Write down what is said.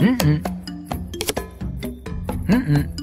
Mm-mm. Mm-mm.